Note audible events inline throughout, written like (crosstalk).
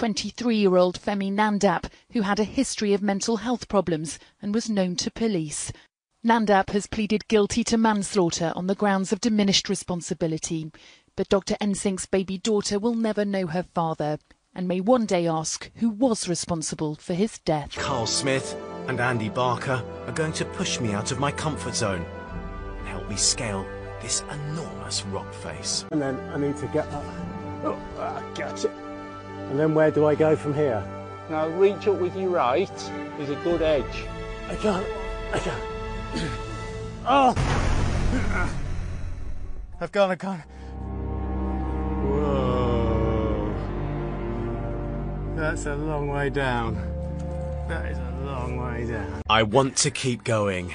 23-year-old Femi Nandap, who had a history of mental health problems and was known to police. Nandap has pleaded guilty to manslaughter on the grounds of diminished responsibility. But Dr. Ensink's baby daughter will never know her father and may one day ask who was responsible for his death. Carl Smith and Andy Barker are going to push me out of my comfort zone and help me scale this enormous rock face. And then I need to get up. Oh, I got gotcha. And then where do I go from here? Now reach up with your right. There's a good edge. I can't. I can't. oh! (clears throat) I've gone, I've gone. Whoa. That's a long way down. That is a long way down. I want to keep going,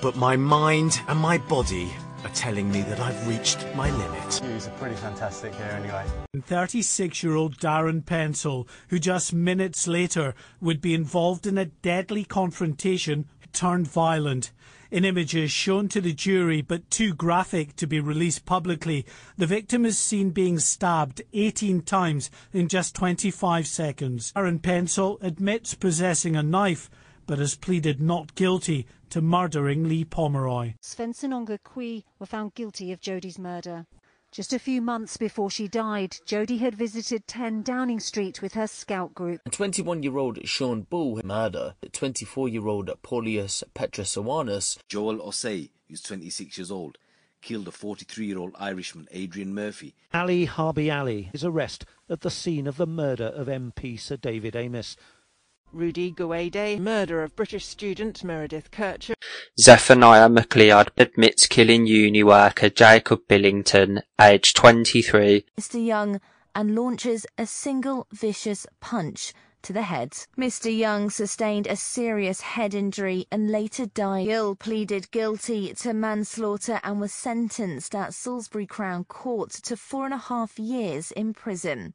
but my mind and my body are telling me that I've reached my limit. Views are pretty fantastic here anyway. 36-year-old Darren Pencille, who just minutes later would be involved in a deadly confrontation, turned violent. In images shown to the jury but too graphic to be released publicly, the victim is seen being stabbed 18 times in just 25 seconds. Darren Pencille admits possessing a knife but has pleaded not guilty to murdering Lee Pomeroy. Svenson Kui were found guilty of Jodie's murder. Just a few months before she died, Jodi had visited 10 Downing Street with her scout group. 21-year-old Sean Bull murder 24-year-old Paulius Petrosawanis. Joel Osei, who's 26 years old, killed a 43-year-old Irishman, Adrian Murphy. Ali Harbi Ali is arrested at the scene of the murder of MP Sir David Amess. Rudy Guede, murder of British student Meredith Kercher. Zephaniah McLeod admits killing uni worker Jacob Billington, aged 23. Mr. Young and launches a single vicious punch to the head. Mr. Young sustained a serious head injury and later died. Gill pleaded guilty to manslaughter and was sentenced at Salisbury Crown Court to four and a half years in prison.